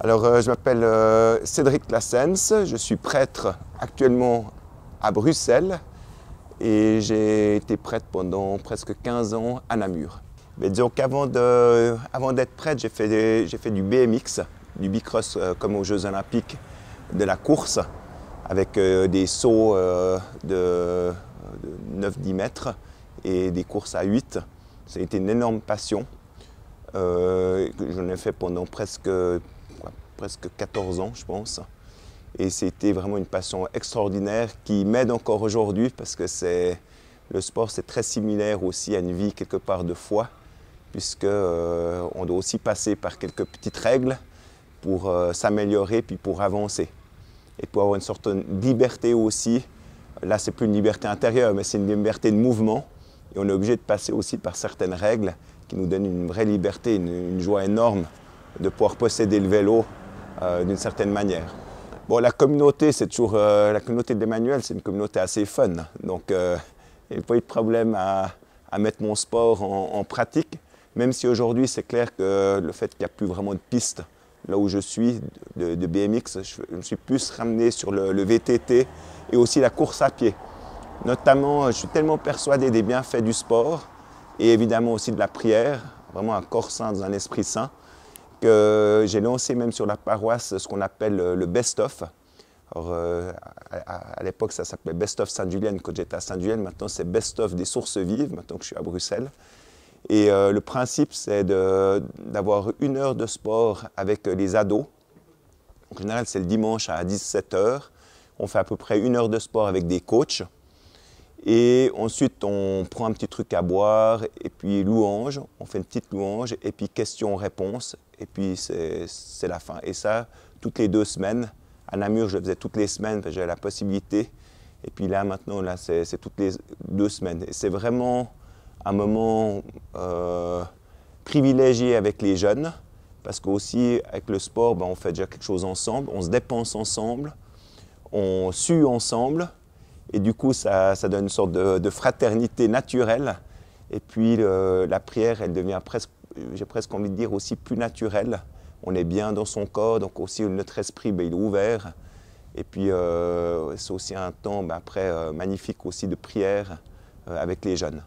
Alors, euh, je m'appelle euh, Cédric Lassens, je suis prêtre actuellement à Bruxelles et j'ai été prêtre pendant presque 15 ans à Namur. Mais disons qu'avant d'être prêtre, j'ai fait, fait, du BMX, du bicross euh, comme aux Jeux Olympiques, de la course avec des sauts de, de 9-10 mètres et des courses à 8. Ça a été une énorme passion. J'en ai fait pendant presque presque 14 ans, je pense. Et c'était vraiment une passion extraordinaire qui m'aide encore aujourd'hui parce que c'est le sport, c'est très similaire aussi à une vie quelque part de foi, puisque euh, on doit aussi passer par quelques petites règles pour euh, s'améliorer puis pour avancer et pour avoir une sorte de liberté aussi. Là, c'est plus une liberté intérieure, mais c'est une liberté de mouvement. Et on est obligé de passer aussi par certaines règles qui nous donnent une vraie liberté, une joie énorme de pouvoir posséder le vélo d'une certaine manière. Bon, la communauté, c'est toujours euh, la communauté d'Emmanuel, c'est une communauté assez fun. Donc, euh, il n'y a pas eu de problème à, mettre mon sport en, pratique, même si aujourd'hui, c'est clair que le fait qu'il n'y a plus vraiment de pistes là où je suis, de, BMX, je, me suis plus ramené sur le, le, VTT et aussi la course à pied. Notamment, je suis tellement persuadé des bienfaits du sport et évidemment aussi de la prière, vraiment un corps sain dans un esprit sain j'ai lancé même sur la paroisse ce qu'on appelle le best-of. Euh, à, l'époque, ça s'appelait Best-of Sainte-Julienne quand j'étais à Sainte-Julienne. Maintenant, c'est Best-of des sources vives, maintenant que je suis à Bruxelles. Et euh, le principe, c'est d'avoir une heure de sport avec les ados. En général, c'est le dimanche à 17h. On fait à peu près une heure de sport avec des coachs. Et ensuite, on prend un petit truc à boire, et puis louange, on fait une petite louange, et puis question-réponse, et puis c'est la fin. Et ça, toutes les deux semaines. À Namur, je le faisais toutes les semaines, j'avais la possibilité. Et puis là, maintenant, là, c'est toutes les deux semaines. Et c'est vraiment un moment euh, privilégié avec les jeunes, parce qu'aussi, avec le sport, ben, on fait déjà quelque chose ensemble, on se dépense ensemble, on sue ensemble, et du coup, ça, donne une sorte de, fraternité naturelle. Et puis, la prière, elle devient presque, j'ai presque envie de dire, aussi plus naturelle. On est bien dans son corps, donc aussi notre esprit, ben, il est ouvert. Et puis, euh, c'est aussi un temps, ben, après, euh, magnifique aussi de prière euh, avec les jeunes.